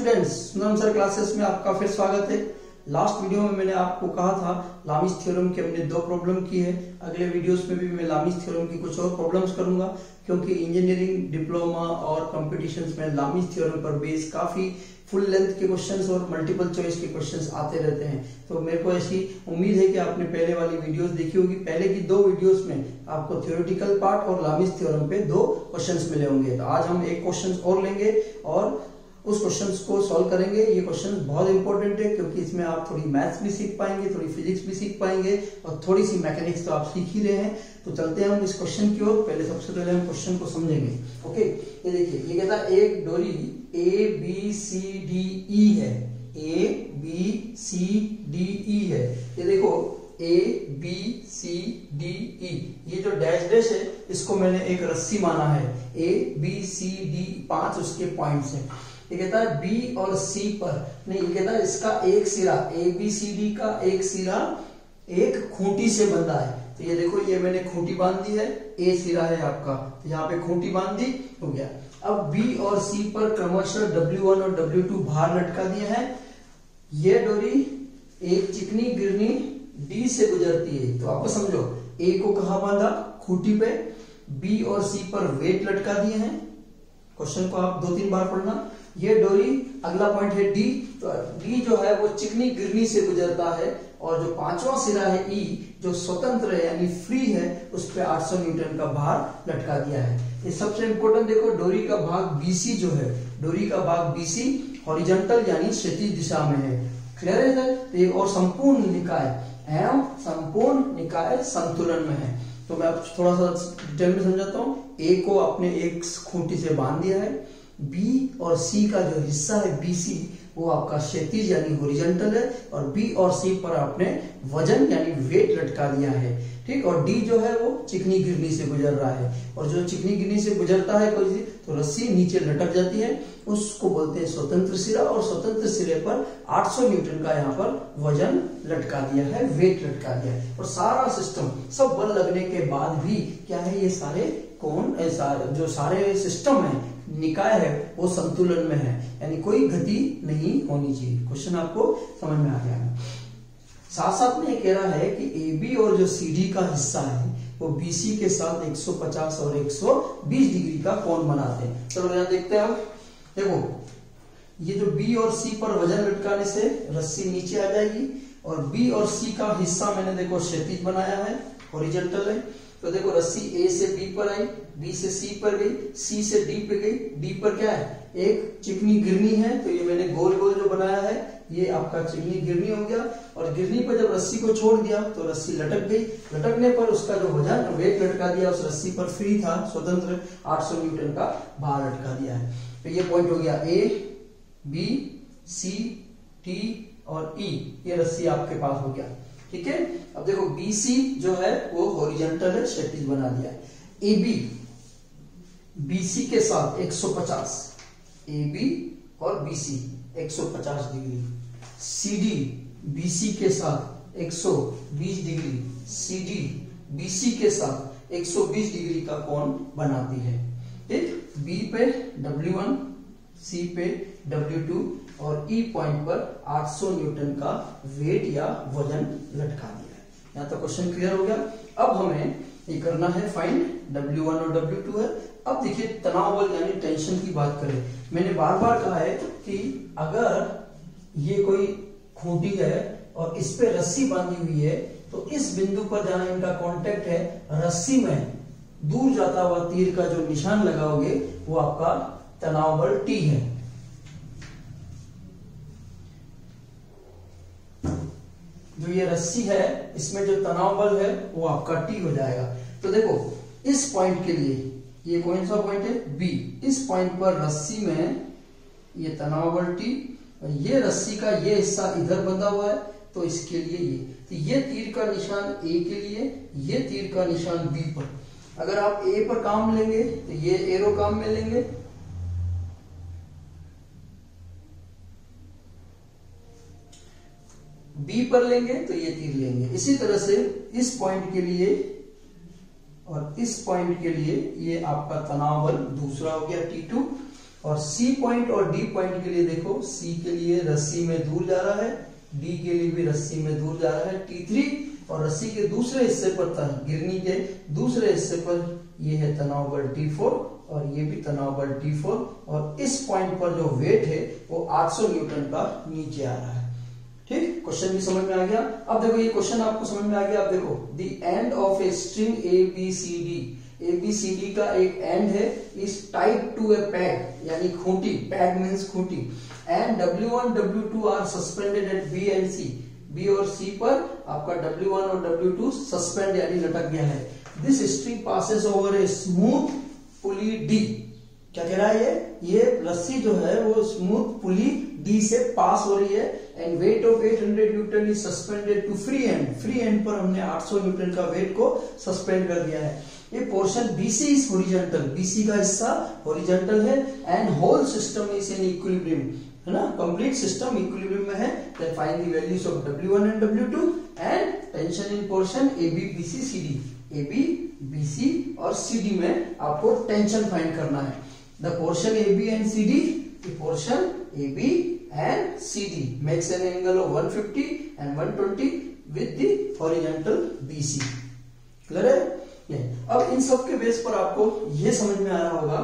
Students सुनम sir classes में आपका फिर स्वागत है। लास्ट वीडियो में मैंने आपको कहा था लामिस थ्योरम की हमने दो प्रॉब्लम की है। अगले वीडियोस में भी मैं लामिस थ्योरम की कुछ और प्रॉब्लम्स करूँगा, क्योंकि इंजीनियरिंग डिप्लोमा और कॉम्पिटिशन में लामिस थ्योरम पर बेस काफ़ी फुल लेंथ के क्वेश्चंस और मल्टीपल चॉइस के क्वेश्चंस आते रहते हैं। तो मेरे को ऐसी उम्मीद है कि आपने पहले वाली वीडियोस देखी होगी। पहले की दो वीडियोस में आपको थ्योरेटिकल पार्ट और लामिस थ्योरम पे दो क्वेश्चंस मिले होंगे। तो आज हम एक क्वेश्चन और लेंगे और उस क्वेश्चन को सॉल्व करेंगे। ये क्वेश्चन बहुत इंपॉर्टेंट है, क्योंकि इसमें आप थोड़ी मैथ्स भी सीख पाएँगे, थोड़ी फिजिक्स भी सीख पाएँगे और थोड़ी सी मैकेनिक्स तो आप सीख ही रहे हैं। तो चलते हैं हम इस क्वेश्चन की ओर। पहले सबसे पहले हम क्वेश्चन को समझेंगे। ओके ये देखिए, ये कहता है, एक डोरी ए बी सी डी ई है। ए बी सी डी ई है। ये देखो ए बी सी डी ई ये जो डैश डैश है, इसको मैंने एक रस्सी माना है। ए बी सी डी पाँच उसके पॉइंट्स हैं। ये कहता है बी और सी पर। नहीं, ये कहता है इसका एक सिरा ए बी सी डी का एक सिरा एक खूंटी से बंधा है। तो ये देखो, ये मैंने खूंटी बाँध दी है ए सिरा है आपका। तो यहाँ पे खूंटी बाँध दी हो गया। अब बी और सी पर क्रमशः W1 और डब्ल्यू टू भार लटका दिए हैं। ये डोरी एक चिकनी गिरनी डी से गुजरती है। तो आपको समझो ए को कहा बांधा? खूंटी पे। बी और सी पर वेट लटका दिए हैं। क्वेश्चन को आप दो तीन बार पढ़ना। ये डोरी, अगला पॉइंट है डी तो डी जो है वो चिकनी गिरनी से गुजरता है और जो पांचवा सिरा है ई जो स्वतंत्र है, यानी फ्री है, उस पर 800 न्यूटन का भार लटका दिया है। ये सबसे इंपोर्टेंट देखो, डोरी का भाग बीसी जो है, डोरी का भाग बीसी हॉरिजेंटल यानी क्षैतिज दिशा में है। क्लियर है सर और संपूर्ण निकाय एवं संपूर्ण निकाय संतुलन में है। तो मैं अब थोड़ा सा डिटेल में समझाता हूँ। ए को अपने एक खूंटी से बाँध दिया है। बी और सी का जो हिस्सा है बीसी वो आपका क्षैतिज यानी होरिजेंटल है और बी और सी पर आपने वज़न यानी वेट लटका दिया है। ठीक? और डी जो है वो चिकनी गिरनी से गुजर रहा है। और जो चिकनी गिरनी से गुजरता है कोई तो रस्सी नीचे लटक जाती है। उसको बोलते हैं स्वतंत्र सिरा और स्वतंत्र सिरे पर 800 न्यूटन का यहाँ पर वज़न लटका दिया है वेट लटका दिया है। और सारा सिस्टम सब बल लगने के बाद भी क्या है ये सारे कौन जो सारे सिस्टम है निकाय है, वो संतुलन में है। यानी कोई गति नहीं होनी चाहिए। क्वेश्चन आपको समझ में आ गया है। साथ साथ में कह रहा है कि ए बी और जो सी डी का हिस्सा है, वो बीसी के साथ 150 और 120 डिग्री का कोण बनाते हैं। चलो यहाँ देखते हैं हम। देखो, ये जो बी और सी पर वज़न लटकाने से रस्सी नीचे आ जाएगी और बी और सी का हिस्सा मैंने देखो क्षैतिज बनाया है ओरिजेंटल है। तो देखो रस्सी ए से बी पर आई बी से सी पर गई सी से डी पे गई डी पर क्या है? एक चिकनी गिरनी है तो ये मैंने गोल गोल जो बनाया है ये आपका चिकनी गिरनी हो गया। और गिरनी पर जब रस्सी को छोड़ दिया तो रस्सी लटक गई। लटकने पर उसका जो वज़न वेट लटका दिया उस रस्सी पर फ्री था स्वतंत्र 800 न्यूटन का भार लटका दिया है। तो ये पॉइंट हो गया ए बी सी टी और ई e, ये रस्सी आपके पास हो गया। ठीक है? अब देखो बीसी जो है, वो होरिजेंटल है, क्षैतिज बना दिया ए बी बीसी के साथ 150 ए बी और BC 150 degree. C D BC के साथ 120 डिग्री। सी डी बीसी के साथ 120 डिग्री का कोण बनाती है। ठीक? बी पे W1 सी पे W2 और ई e पॉइंट पर 800 न्यूटन का वेट या वज़न लटका दिया यहाँ तो क्वेश्चन क्लियर हो गया। अब हमें ये करना है फाइंड W1 और W2 है। अब देखिए तनाव बल यानी टेंशन की बात करें। मैंने बार बार कहा है कि अगर ये कोई खूंटी है और इस पे रस्सी बांधी हुई है तो इस बिंदु पर जहाँ इनका कांटेक्ट है, रस्सी में दूर जाता हुआ तीर का जो निशान लगाओगे, वो आपका तनाव बल टी है। जो ये रस्सी है, इसमें जो तनाव बल है, वो आपका टी हो जाएगा। तो देखो, इस पॉइंट के लिए, ये कौन सा पॉइंट है? बी इस पॉइंट पर रस्सी में ये तनाव बल टी और ये रस्सी का ये हिस्सा इधर बंधा हुआ है तो इसके लिए ये। तो ये तीर का निशान ए के लिए, ये तीर का निशान बी पर। अगर आप ए पर काम लेंगे तो ये एरो काम में लेंगे बी पर लेंगे तो ये तीर लेंगे। इसी तरह से इस पॉइंट के लिए और इस पॉइंट के लिए ये आपका तनाव बल दूसरा हो गया T2 और सी पॉइंट और डी पॉइंट के लिए देखो सी के लिए रस्सी में दूर जा रहा है डी के लिए भी रस्सी में दूर जा रहा है टी थ्री और रस्सी के दूसरे हिस्से पर गिरनी के दूसरे हिस्से पर ये है तनाव बल टी फोर और ये भी तनाव बल टी फोर और इस पॉइंट पर जो वेट है, वो 800 न्यूटन का नीचे आ रहा है। ठीक? क्वेश्चन भी समझ में आ गया। अब देखो, ये क्वेश्चन आपको समझ में आ गया। अब देखो the end of a string A B C D A B C D का एक एंड है is tied to a peg यानी खूंटी। Peg means Khunti. And W1 W2 are suspended at B and C. B और C पर आपका W one और W two suspend यानी लटक गया है। This string passes over a smooth pulley D क्या कह रहा है ये? ये रस्सी जो है, वो स्मूथ पुली डी से पास हो रही है and weight of 800 newton is suspended to free end free end पर हमने 800 न्यूटन का वेट को सस्पेंड कर दिया है। ये portion BC is horizontal BC का हिस्सा हॉरिजॉन्टल है and whole system is in equilibrium है ना? कंप्लीट सिस्टम इक्विलिब्रियम में है then find the values of W1 and W2 and tension in portion AB BC CD AB BC और CD में आपको टेंशन फाइंड करना है। The portion AB and CD portion AB and CD makes an angle of 150 and 120 with the horizontal BC clear है? अब इन सब के base पर आपको ये समझ में आ रहा होगा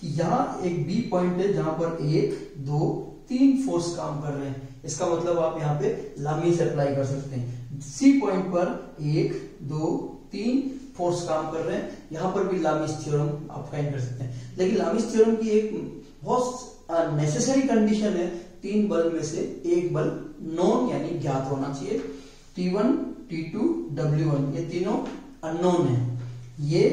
कि यहाँ एक बी पॉइंट है जहाँ पर एक, दो, तीन फोर्स काम कर रहे हैं। इसका मतलब आप यहाँ पे लामी से अप्लाई कर सकते हैं। सी पॉइंट पर एक, दो, तीन फोर्स काम कर रहे हैं। यहाँ पर भी लामिस थ्योरम आप फाइंड कर सकते हैं। लेकिन लामिस थ्योरम की एक बहुत नेसेसरी कंडीशन है तीन बल में से एक बल नॉन यानी ज्ञात होना चाहिए। T1, T2, W1 ये तीनों अननोन है। ये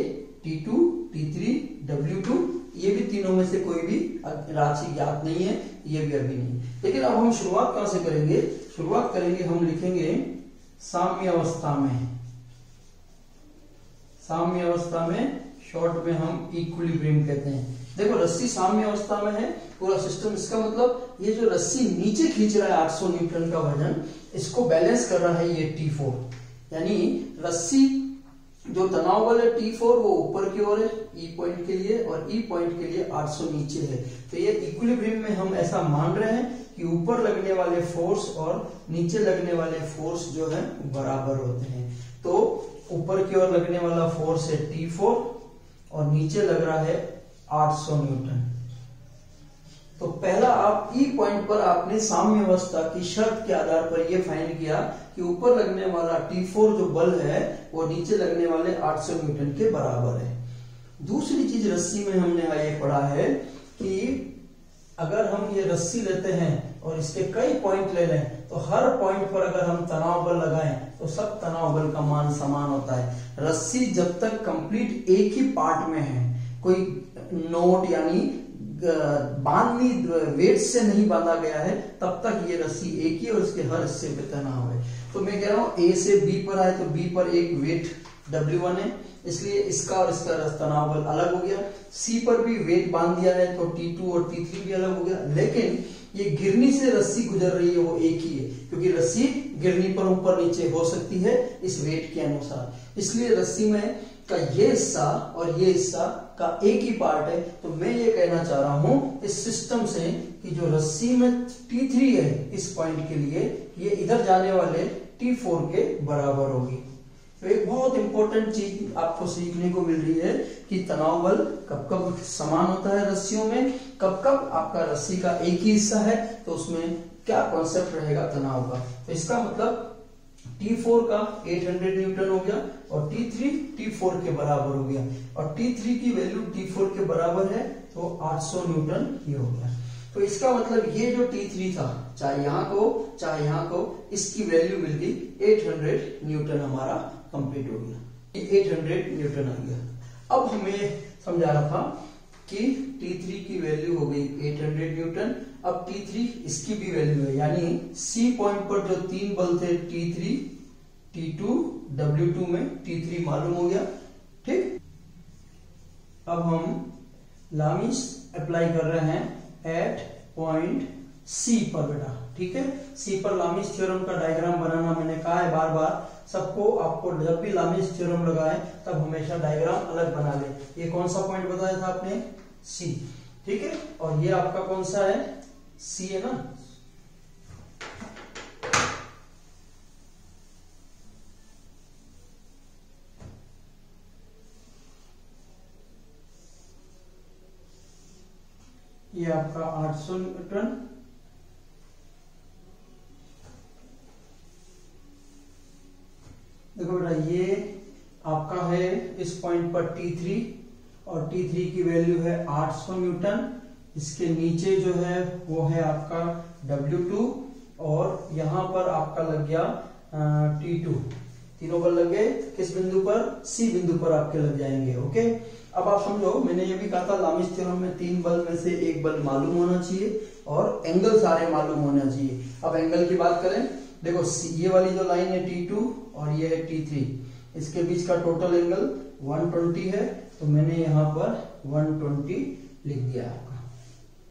T2, T3, W2 ये भी तीनों में से कोई भी राशि ज्ञात नहीं है ये भी अभी नहीं। लेकिन अब हम शुरुआत कहाँ से करेंगे? शुरुआत करेंगे हम लिखेंगे साम्य अवस्था में। साम्य अवस्था में शॉर्ट में हम इक्विलिब्रियम कहते हैं। देखो रस्सी साम्य अवस्था में है, पूरा सिस्टम इसका मतलब ये जो रस्सी नीचे खींच रहा है 800 न्यूटन का वज़न, इसको बैलेंस कर रहा है ये T4 यानी रस्सी जो तनाव बल है टी फोर वो ऊपर की ओर है ई e पॉइंट के लिए, और ई e पॉइंट के लिए 800 नीचे है। तो ये इक्विलिब्रियम में हम ऐसा मान रहे हैं कि ऊपर लगने वाले फोर्स और नीचे लगने वाले फोर्स जो है बराबर होते हैं। तो ऊपर की ओर लगने वाला फोर्स है टी फोर और नीचे लग रहा है 800 न्यूटन। तो पहला आप ई e पॉइंट पर आपने साम्य अवस्था की शर्त के आधार पर यह फाइंड किया कि ऊपर लगने वाला T4 जो बल है, वो नीचे लगने वाले 800 न्यूटन के बराबर है। दूसरी चीज़ रस्सी में हमने ये पढ़ा है कि अगर हम ये रस्सी लेते हैं और इसके कई पॉइंट ले लें तो हर पॉइंट पर अगर हम तनाव बल लगाएँ तो सब तनाव बल का मान समान होता है। रस्सी जब तक कंप्लीट एक ही पार्ट में है, कोई नोट यानी बांधनी वेट से नहीं बांधा गया है, तब तक ये रस्सी एक ही और इसके हर हिस्से पे तनाव है। तो मैं कह रहा हूँ ए से बी पर आए तो बी पर एक वेट W1 है, इसलिए इसका और इसका तनाव बल अलग हो गया। सी पर भी वेट बाँध दिया है तो टी टू और टी थ्री भी अलग हो गया। लेकिन ये गिरनी से रस्सी गुजर रही है, वो एक ही है, क्योंकि रस्सी गिरनी पर ऊपर नीचे हो सकती है, इस वेट के अनुसार। इसलिए रस्सी में का ये हिस्सा और ये हिस्सा का एक ही पार्ट है तो मैं ये कहना चाह रहा हूँ इस सिस्टम से कि जो रस्सी में T3 है, इस पॉइंट के लिए, ये इधर जाने वाले T4 के बराबर होगी। तो एक बहुत इंपॉर्टेंट चीज़ आपको सीखने को मिल रही है कि तनाव बल कब कब समान होता है रस्सियों में, कब कब आपका रस्सी का एक ही हिस्सा है तो उसमें क्या कॉन्सेप्ट रहेगा तनाव का? तो इसका मतलब T4 का 800 न्यूटन हो गया और T3 T4 के बराबर हो गया। और T3 की वैल्यू T4 के बराबर है तो 800 न्यूटन ये हो गया। तो इसका मतलब ये जो T3 था, चाहे यहाँ को चाहे यहाँ को इसकी वैल्यू मिल गई 800 न्यूटन हमारा कंप्लीट हो गया। 800 न्यूटन आ गया। अब हमें समझा रहा था कि T3 की वैल्यू हो गई 800 न्यूटन अब T3 इसकी भी वैल्यू है। यानी C पॉइंट पर जो तीन बल थे T3 T2 W2 में T3 मालूम हो गया। ठीक? अब हम लामिस अप्लाई कर रहे हैं एट पॉइंट सी पर बेटा। ठीक है? सी पर लामिस थ्योरम का डायग्राम बनाना मैंने कहा है बार बार सबको, आपको जब भी लामिस थ्योरम लगाए, तब हमेशा डायग्राम अलग बना ले। ये कौन सा पॉइंट बताया था आपने? सी ठीक है? और ये आपका कौन सा है? सी है ना ये आपका 800 न्यूटन. देखो बेटा, ये आपका है इस पॉइंट पर T3 और T3 की वैल्यू है 800 न्यूटन. इसके नीचे जो है, वो है आपका W2 और यहाँ पर आपका लग गया T2 तीनों पर लग गए, किस बिंदु पर? सी बिंदु पर आपके लग जाएँगे, ओके? अब आप समझो, मैंने ये भी कहा था लामिस थ्योरम में तीन बल में से एक बल मालूम होना चाहिए और एंगल सारे मालूम होना चाहिए। अब एंगल की बात करें, देखो ये वाली जो लाइन है T2 और ये है T3 इसके बीच का टोटल एंगल 120 है तो मैंने यहाँ पर 120 लिख दिया। आपका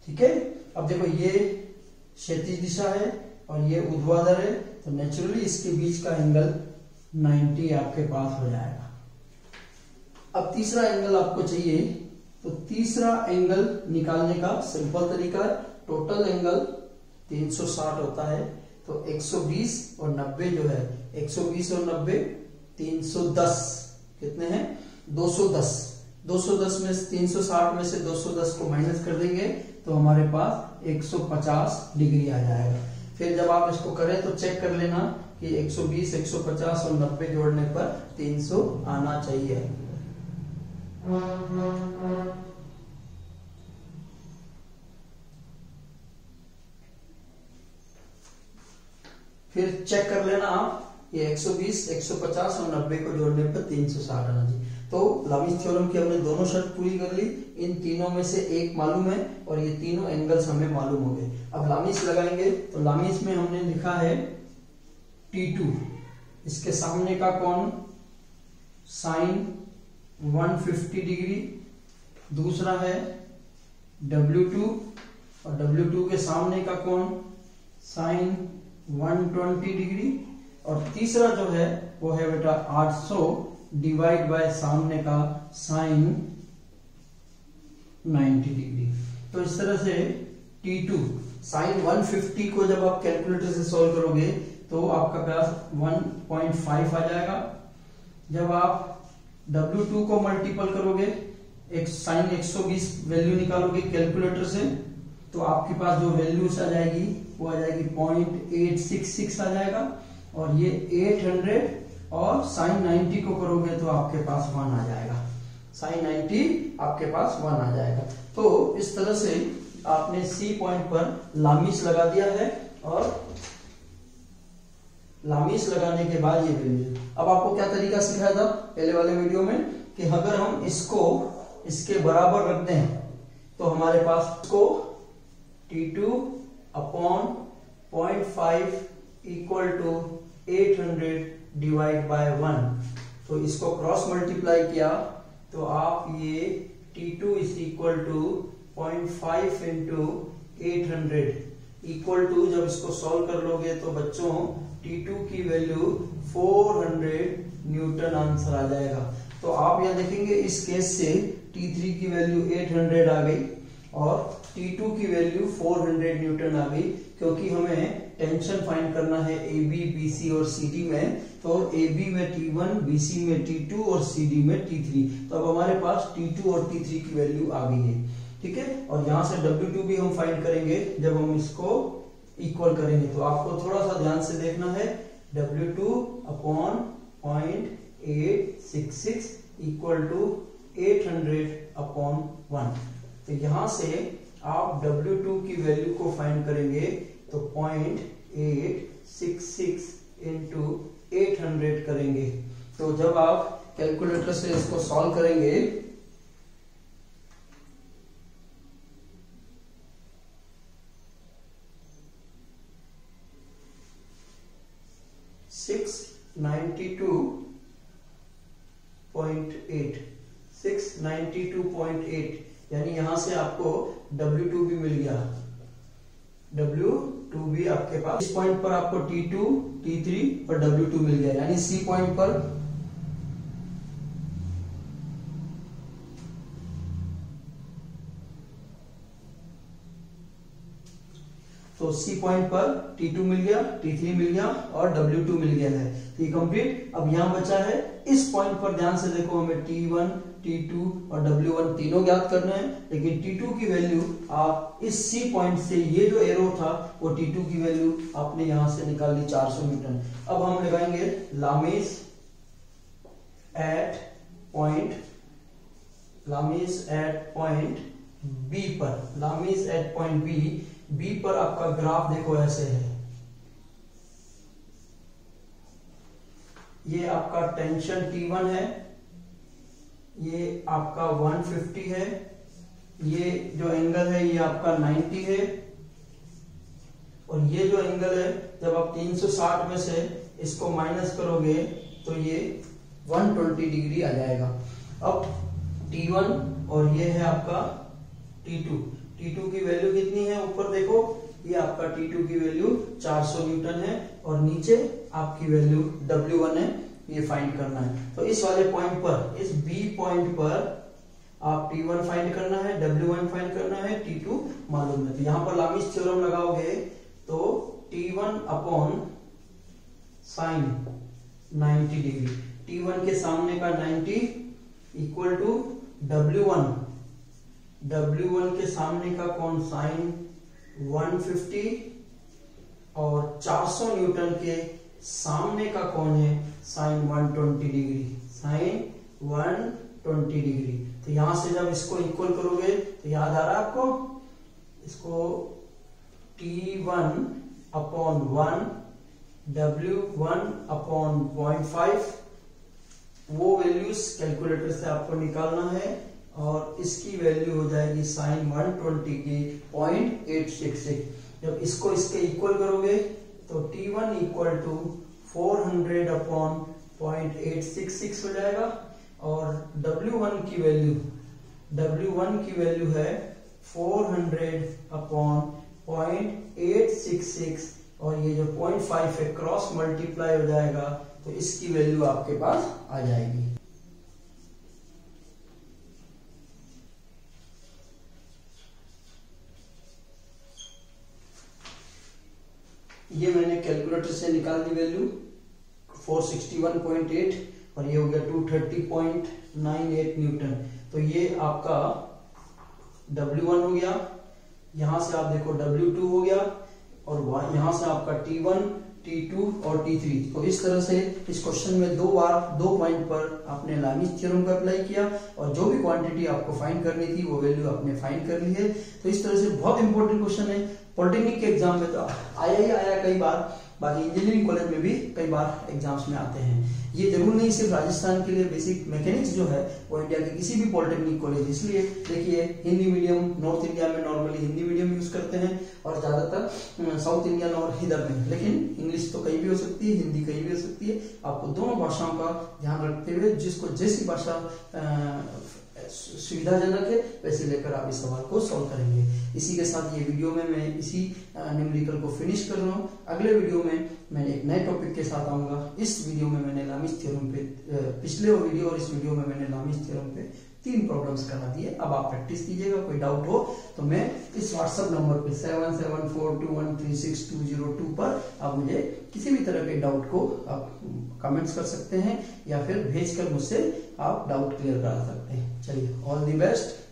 ठीक है? अब देखो, ये क्षैतिज दिशा है और ये ऊर्ध्वाधर है तो नेचुरली इसके बीच का एंगल 90 आपके पास हो जाएगा। अब तीसरा एंगल आपको चाहिए तो तीसरा एंगल निकालने का सिंपल तरीका टोटल एंगल 360 होता है तो 120 और 90 जो है 120 और 90 310 कितने हैं? 210 210 में 360 में से 210 को माइनस कर देंगे तो हमारे पास 150 डिग्री आ जाएगा। फिर जब आप इसको करें तो चेक कर लेना कि 120, 150 और 90 जोड़ने पर 300 आना चाहिए। फिर चेक कर लेना आप ये 120, 150 और 90 को जोड़ने पर 360 आना चाहिए। तो लामिस थ्योरम की हमने दोनों शर्त पूरी कर ली। इन तीनों में से एक मालूम है और ये तीनों एंगल्स हमें मालूम हो गए। अब लामिस लगाएँगे तो लामिस में हमने लिखा है T2 इसके सामने का कौन साइन 150 डिग्री दूसरा है W2 और W2 के सामने का कौन साइन 120 डिग्री और तीसरा जो है वो है बेटा 800 डिवाइड बाय सामने का साइन 90 डिग्री तो इस तरह से T2 साइन 150 को जब आप कैलकुलेटर से सॉल्व करोगे तो आपका पास 1.5 आ जाएगा। जब आप W2 को मल्टीपल करोगे, एक साइन 120 वैल्यू निकालोगे कैलकुलेटर से तो आपके पास जो वैल्यूज़ आ जाएगी, वो आ जाएगी पॉइंट एट सिक्स सिक्स आ जाएगा। और ये 800 और साइन 90 को करोगे तो आपके पास वन आ जाएगा। साइन 90 आपके पास वन आ जाएगा। तो इस तरह से आपने सी पॉइंट पर लामिस लगा दिया है और लामिस लगाने के बाद ये अब आपको क्या तरीका सिखाया था पहले वाले वीडियो में कि अगर हम इसको इसके बराबर रख दें तो हमारे पास को T two upon point five equal to eight hundred divide by one तो इसको क्रॉस मल्टीप्लाई किया तो आप ये T2 is equal to point five into eight hundred equal to जब इसको सॉल्व कर लोगे तो बच्चों T2 की वैल्यू 400 न्यूटन आंसर आ जाएगा. तो आप यहाँ देखेंगे इस केस से T3 की वैल्यू 800 आ गई और T2 की वैल्यू 400 न्यूटन आ गई, क्योंकि हमें टेंशन फाइंड करना है ए बी बी सी और सी डी में तो ए बी में टी वन बी सी में टी टू और सी डी में T3 तो अब हमारे पास टी टू और टी थ्री की वैल्यू आ गई है, ठीक है? और यहाँ से डब्ल्यू टू भी हम फाइंड करेंगे जब हम इसको इक्वल करेंगे। तो आपको थोड़ा सा ध्यान से देखना है W two upon point eight six six equal to 800 upon one तो यहाँ से आप W2 की वैल्यू को फाइंड करेंगे तो point eight six six into eight hundred करेंगे। तो जब आप कैलकुलेटर से इसको सॉल्व करेंगे six ninety two point eight 692.8 यानी यहाँ से आपको W2 भी मिल गया। डब्ल्यू टू भी आपके पास। इस पॉइंट पर आपको T2, T3 और डब्ल्यू टू मिल गया। यानी सी पॉइंट पर तो C पॉइंट पर T2 मिल गया T3 मिल गया और W2 मिल गया है। तो ये कंप्लीट अब यहाँ बचा है। इस पॉइंट पर ध्यान से देखो हमें T1 T2 और W1 तीनों ज्ञात करना है, लेकिन T2 की वैल्यू आप इस C पॉइंट से ये जो एरो था, वो T2 की वैल्यू आपने यहाँ से निकाल ली 400 न्यूटन अब हम लगाएँगे Lami's at point Lami's at point B पर. Lami's at point B B पर आपका ग्राफ देखो ऐसे है. ये आपका टेंशन T1 है ये आपका 150 है। ये जो एंगल है, ये आपका 90 है। और ये जो एंगल है, जब आप 360 में से इसको माइनस करोगे तो ये 120 डिग्री आ जाएगा। अब T1 और ये है आपका T2 T2 की वैल्यू कितनी है? ऊपर देखो, ये आपका T2 की वैल्यू 400 न्यूटन है और नीचे आपकी वैल्यू W1 है। ये फाइंड करना है। तो इस वाले पॉइंट पर, इस बी पॉइंट पर आप T1 फाइंड करना है W1 फाइंड करना है T2 मालूम है। तो यहाँ पर लामिस थ्योरम लगाओगे तो T1 upon sine 90 degree T1 के सामने का 90 इक्वल टू W1 W1 के सामने का कौन साइन 150 और 400 न्यूटन के सामने का कौन है? Sine 120 degree. Sine 120 degree. तो यहाँ से जब इसको इक्वल करोगे तो याद आ रहा है आपको? इसको T1 upon one W one upon point five वो वैल्यूज़ कैलकुलेटर से आपको निकालना है और इसकी वैल्यू हो जाएगी साइन 120 की पॉइंट एट सिक्स जब इसको इसके इक्वल करोगे तो T1 one equal to four hundred upon point eight six six हो जाएगा और W1 की वैल्यू W1 की वैल्यू है 400 upon point eight six six और ये जो पॉइंट फाइव है क्रॉस मल्टीप्लाई हो जाएगा तो इसकी वैल्यू आपके पास आ जाएगी। ये मैंने कैलकुलेटर से निकाल दी वैल्यू 461.8 और ये हो गया 230.98 न्यूटन तो ये आपका W1 हो गया, यहाँ से आप देखो W2 हो गया और यहाँ से आपका T1 T2 और T3 तो इस तरह से इस क्वेश्चन में दो बार, दो पॉइंट पर आपने लामिस थ्योरम का अप्लाई किया और जो भी क्वांटिटी आपको फाइंड करनी थी, वो वैल्यू आपने फाइंड कर ली है। तो इस तरह से बहुत इंपॉर्टेंट क्वेश्चन है। पॉलिटेक्निक के एग्ज़ाम में तो आया ही आया कई बार, बाकी इंजीनियरिंग कॉलेज में भी कई बार एग्ज़ाम्स में आते हैं। ये ज़रूर नहीं सिर्फ़ राजस्थान के लिए बेसिक मैकेनिक्स जो है, वो इंडिया के किसी भी पॉलिटेक्निक कॉलेज, इसलिए देखिए, हिंदी मीडियम नॉर्थ इंडिया में नॉर्मली हिंदी मीडियम यूज़ करते हैं, और ज़्यादातर साउथ इंडियन और इधर में। लेकिन इंग्लिश तो कहीं भी हो सकती है, हिंदी कहीं भी हो सकती है। आपको दोनों भाषाओं का ध्यान रखते हुए, जिसको जैसी भाषा सुविधाजनक है वैसे लेकर आप इस सवाल को सॉल्व करेंगे। इसी के साथ ये वीडियो में मैं इसी न्यूमेरिकल को फिनिश कर रहा हूँ। अगले वीडियो में मैं एक नए टॉपिक के साथ आऊँगा। इस वीडियो में मैंने लामिस थ्योरम पे पिछले वीडियो और इस वीडियो में मैंने लामिस थ्योरम पे तीन प्रॉब्लम्स करा दिए। अब आप प्रैक्टिस कीजिएगा, कोई डाउट हो तो मैं इस व्हाट्सएप नंबर पे seven seven four two one three six two zero two पर आप मुझे किसी भी तरह के डाउट को आप कमेंट्स कर सकते हैं या फिर भेजकर मुझसे आप डाउट क्लियर करा सकते हैं। चलिए ऑल दी बेस्ट